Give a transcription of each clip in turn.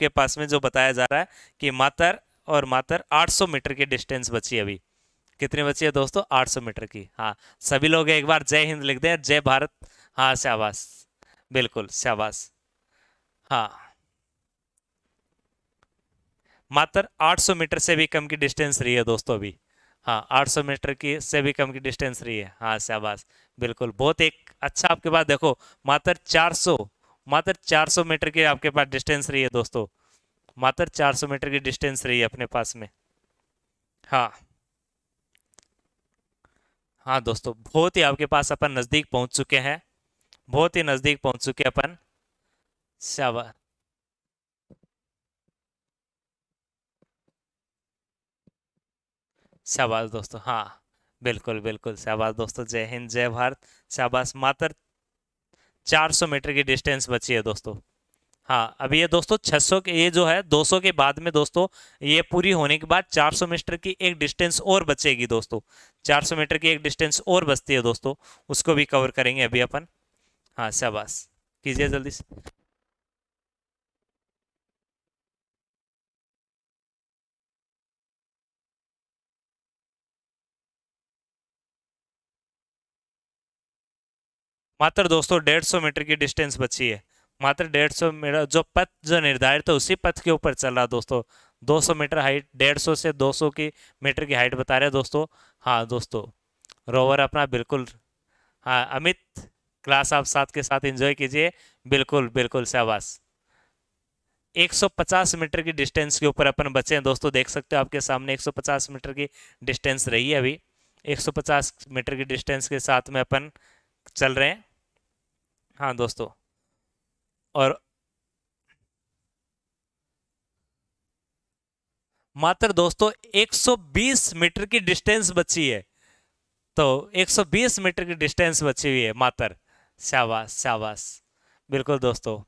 आपके पास में जो बताया जा रहा है कि मात्र और मात्र 800 मीटर की डिस्टेंस बची अभी। कितनी बची है दोस्तों? 800 मीटर की। हाँ सभी लोग एक बार जय हिंद लिख दें। जय भारत। हाँ शाबाश। बिल्कुल, शाबाश। हाँ। मात्र 800 मीटर से भी कम की डिस्टेंस रही है दोस्तों अभी। हाँ 800 मीटर की से भी कम की डिस्टेंस रही है। हाँ शाबाश। बिल्कुल, बहुत एक अच्छा आपके पास देखो, मात्र 400 मात्र 400 मीटर की आपके पास डिस्टेंस रही है दोस्तों। मात्र 400 मीटर की डिस्टेंस रही है अपने पास में। हाँ। हाँ दोस्तों, बहुत ही आपके पास अपन नज़दीक पहुँच चुके हैं। बहुत ही नज़दीक पहुँच चुके अपन। शाबाश। शाबाश दोस्तों हाँ। बिल्कुल बिल्कुल। शाबाश दोस्तों, जय हिंद, जय भारत। शाबाश। मात्र 400 मीटर की डिस्टेंस बची है दोस्तों। हाँ अब ये दोस्तों 600 के, ये जो है 200 के बाद में दोस्तों ये पूरी होने के बाद 400 मीटर की एक डिस्टेंस और बचेगी दोस्तों। 400 मीटर की एक डिस्टेंस और बचती है दोस्तों, उसको भी कवर करेंगे अभी अपन। हाँ शाबाश। कीजिए जल्दी से। मात्र दोस्तों, डेढ़ सौ मीटर की डिस्टेंस बची है। मात्र डेढ़ सौ मीटर, जो पथ, जो निर्धारित है, उसी पथ के ऊपर चल रहा दोस्तों। 200 मीटर हाइट डेढ़ सौ से 200 की मीटर की हाइट बता रहे हैं दोस्तों। हाँ दोस्तों रोवर अपना बिल्कुल हाँ अमित क्लास आप साथ के साथ एंजॉय कीजिए। बिल्कुल बिल्कुल शाबाश। 150 मीटर की डिस्टेंस के ऊपर अपन बचे हैं दोस्तों। देख सकते हो आपके सामने 150 मीटर की डिस्टेंस रही है अभी। 150 मीटर की डिस्टेंस के साथ में अपन चल रहे हैं। हाँ दोस्तों। और मात्र दोस्तों 120 मीटर की डिस्टेंस बची है। तो 120 मीटर की डिस्टेंस बची हुई है, मात्र। शाबाश शाबाश। बिल्कुल, दोस्तों।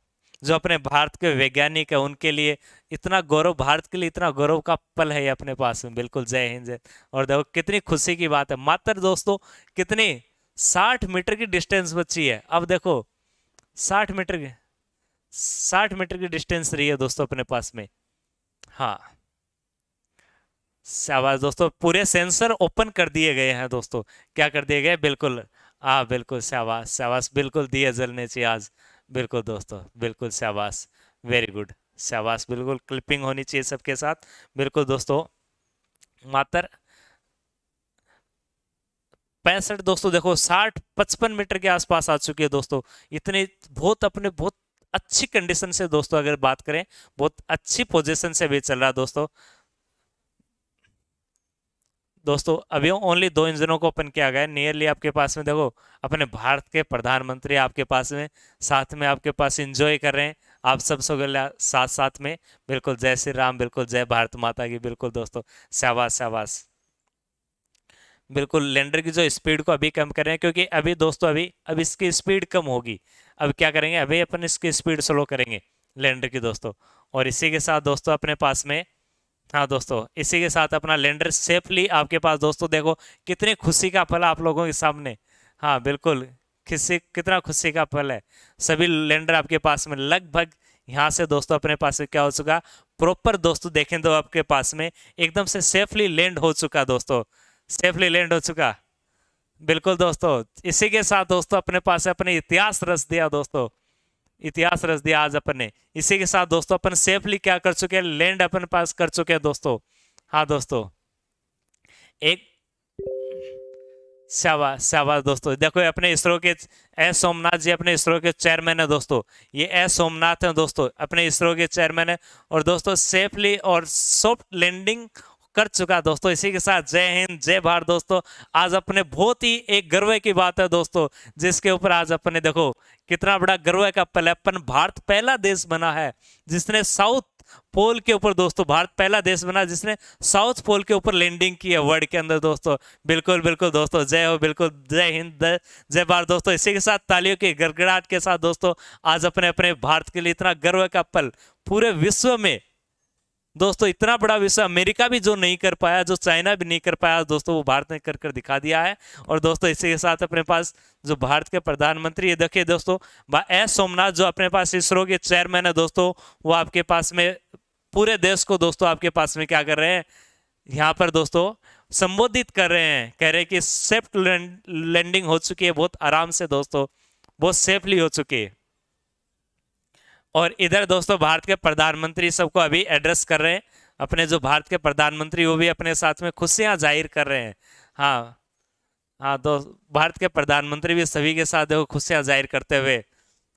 जो अपने भारत के वैज्ञानिक है, उनके लिए इतना गौरव, भारत के लिए इतना गौरव का पल है ये अपने पास में। बिल्कुल, जय हिंद, जय और देखो, कितनी खुशी की बात है। मात्र, दोस्तों, कितनी साठ मीटर की डिस्टेंस बची है। अब देखो साठ मीटर की, साठ मीटर की डिस्टेंस रही है दोस्तों अपने पास में। हाँ। शाबाश दोस्तों, पूरे सेंसर ओपन कर दिए गए हैं दोस्तों। क्या कर दिए गए? बिल्कुल। हाँ बिल्कुल शाबाश शाबाश, बिल्कुल दिए जलने चाहिए आज। बिल्कुल दोस्तों, बिल्कुल शाबाश वेरी गुड शाबाश, बिल्कुल क्लिपिंग होनी चाहिए सबके साथ। बिल्कुल दोस्तों, मात्र पैंसठ दोस्तों, देखो, साठ पचपन मीटर के आसपास आ चुकी है दोस्तों। इतने बहुत अपने, बहुत अच्छी कंडीशन से दोस्तों अगर बात करें, बहुत अच्छी पोजीशन से भी चल रहा है दोस्तों। दोस्तों, अभी ओनली दो इंजनों को ओपन किया गया है। नियरली आपके पास में, देखो, अपने भारत के प्रधानमंत्री आपके पास में, साथ में आपके पास इंजॉय कर रहे हैं। आप सब सो साथ साथ में। बिल्कुल जय श्री राम, बिल्कुल जय भारत माता की, बिल्कुल दोस्तों, शाबाश शाबाश। बिल्कुल लैंडर की जो स्पीड को अभी कम करें, क्योंकि अभी दोस्तों, अभी, अब इसकी स्पीड कम होगी। अब क्या करेंगे? अभी अपन इसकी स्पीड स्लो करेंगे लैंडर की दोस्तों। और इसी के साथ दोस्तों, अपने पास में हाँ दोस्तों, इसी के साथ अपना लैंडर सेफली आपके पास। दोस्तों, देखो, कितनी खुशी का पल आप लोगों के सामने। हाँ बिल्कुल, किसी, कितना खुशी का पल है। सभी लैंडर आपके पास में, लगभग यहाँ से दोस्तों, अपने पास में क्या हो चुका? प्रॉपर दोस्तों, देखें तो आपके पास में एकदम से सेफली लैंड हो चुका दोस्तों। सेफली लैंड हो चुका। बिल्कुल दोस्तों, इसी के साथ दोस्तों, अपने पास अपने इतिहास रच दिया दोस्तों। इतिहास रच दिया आज अपन। ने इसी के साथ दोस्तों, अपन सेफली क्या कर चुके हैं? लैंड अपन पास कर चुके हैं दोस्तों। हाँ दोस्तों। एक शाबाश शाबाश दोस्तों। देखो अपने इसरो के एस सोमनाथ जी, अपने इसरो के चेयरमैन है दोस्तों। ये एस सोमनाथ है दोस्तों, अपने इसरो के चेयरमैन है। और दोस्तों सेफली और सॉफ्ट लैंडिंग कर चुका दोस्तों। इसी के साथ जय हिंद, जय भारत दोस्तों। आज अपने बहुत ही एक गर्व की बात है दोस्तों, जिसके ऊपर आज अपने देखो, कितना बड़ा गर्व का पल अपन भारत पहला देश बना है, जिसने साउथ पोल के ऊपर दोस्तों, भारत पहला देश बना जिसने साउथ पोल के ऊपर लैंडिंग की है वर्ल्ड के अंदर दोस्तों। बिल्कुल बिल्कुल दोस्तों, जय हो, बिल्कुल, जय हिंद, जय भारत दोस्तों। इसी के साथ तालियों की गड़गड़ाहट के साथ दोस्तों, आज अपने अपने भारत के लिए इतना गर्व का पल पूरे विश्व में दोस्तों, इतना बड़ा विषय अमेरिका भी जो नहीं कर पाया, जो चाइना भी नहीं कर पाया, दोस्तों, वो भारत ने कर कर दिखा दिया है। और दोस्तों, इसी के साथ अपने पास जो भारत के प्रधानमंत्री, ये देखिए दोस्तों एस सोमनाथ जो अपने पास इसरो के चेयरमैन है दोस्तों, वो आपके पास में, पूरे देश को दोस्तों आपके पास में क्या कर रहे हैं? यहाँ पर दोस्तों, संबोधित कर रहे हैं। कह रहे हैं कि सेफ़ लैंडिंग हो चुकी है, बहुत आराम से दोस्तों, बहुत सेफली हो चुकी है। और इधर दोस्तों, भारत के प्रधानमंत्री सबको अभी एड्रेस कर रहे हैं। अपने जो भारत के प्रधानमंत्री, वो भी अपने साथ में खुशियाँ ज़ाहिर कर रहे हैं। हाँ हाँ दोस्त भारत के प्रधानमंत्री भी सभी के साथ देखो खुशियाँ ज़ाहिर करते हुए।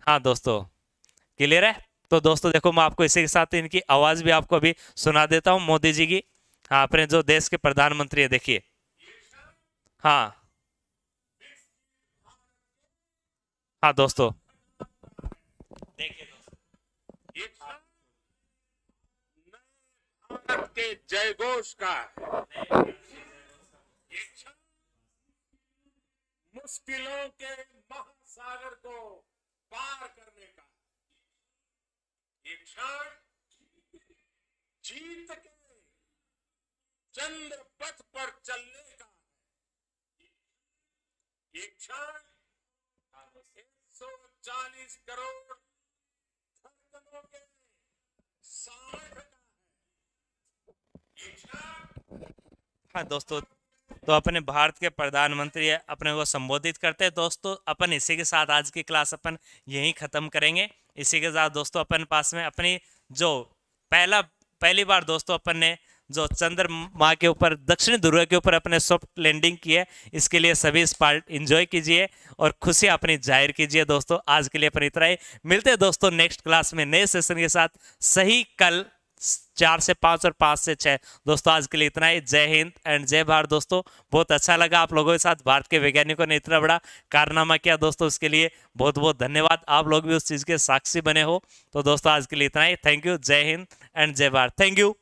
हाँ दोस्तों क्लियर है? तो दोस्तों, देखो मैं आपको इसी के साथ इनकी आवाज़ भी आपको अभी सुना देता हूँ, मोदी जी की। हाँ अपने जो देश के प्रधानमंत्री है, देखिए। हाँ। हाँ दोस्तों देखिए भारत के जय घोष का मुश्किलों के महासागर को पार करने का ये क्षण जीत के चंद्र पथ पर चलने का ये क्षण एक सौ चालीस करोड़ धड़कनों के साठ का हाँ दोस्तों तो अपने भारत के प्रधानमंत्री अपने को संबोधित करते हैं। दोस्तों, अपन इसी के साथ आज की क्लास अपन यहीं ख़त्म करेंगे। इसी के साथ दोस्तों, अपन पास में अपनी जो पहला, पहली बार दोस्तों, अपन ने जो चंद्रमा के ऊपर, दक्षिण ध्रुव के ऊपर अपने सॉफ्ट लैंडिंग की है, इसके लिए सभी इस पार्ट इंजॉय कीजिए और खुशी अपनी ज़ाहिर कीजिए। दोस्तों, आज के लिए अपन इतना ही। मिलते हैं दोस्तों नेक्स्ट क्लास में नए सेशन के साथ। सही कल। चार से पाँच और पाँच से छः। दोस्तों, आज के लिए इतना ही। जय हिंद एंड जय भारत। दोस्तों, बहुत अच्छा लगा आप लोगों के साथ। भारत के वैज्ञानिकों ने इतना बड़ा कारनामा किया। दोस्तों, उसके लिए बहुत बहुत धन्यवाद। आप लोग भी उस चीज़ के साक्षी बने हो। तो दोस्तों, आज के लिए इतना ही। थैंक यू जय हिंद एंड जय भारत। Thank you